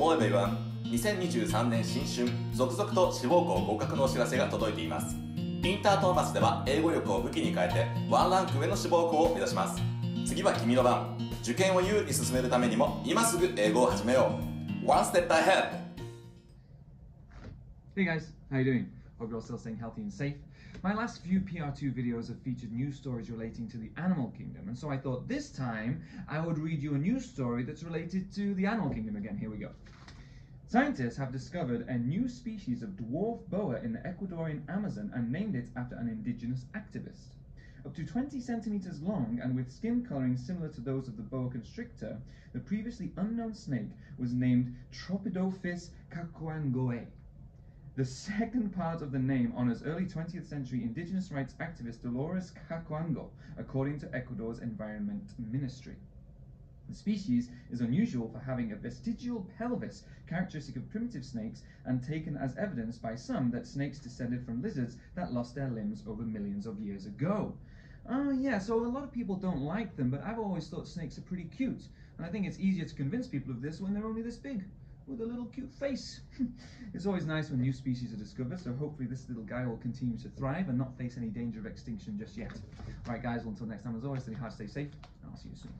思えば言わん。2023年新春続々と志望校合格のお知らせが届いています。インタートーマスでは英語力を武器に変えてワンランク上の志望校を目指します。次は君の番。受験を優に進めるためにも今すぐ英語を始めよう。One step ahead. Hey guys, how you doing? Hope you're all still staying healthy and safe. My last few PR2 videos have featured news stories relating to the animal kingdom, and so I thought this time I would read you a news story that's related to the animal kingdom again. Here we go. Scientists have discovered a new species of dwarf boa in the Ecuadorian Amazon and named it after an indigenous activist. Up to 20 centimeters long and with skin coloring similar to those of the boa constrictor, the previously unknown snake was named Tropidophis cacuangoae. The second part of the name honors early 20th century indigenous rights activist Dolores Cacuango, according to Ecuador's Environment Ministry. The species is unusual for having a vestigial pelvis, characteristic of primitive snakes, and taken as evidence by some that snakes descended from lizards that lost their limbs over millions of years ago. Oh, yeah, so a lot of people don't like them, but I've always thought snakes are pretty cute, and I think it's easier to convince people of this when they're only this big with a little cute face. it's always nice when new species are discovered, so hopefully this little guy will continue to thrive and not face any danger of extinction just yet. Alright guys, well until next time as always, stay hard, stay safe, and I'll see you soon.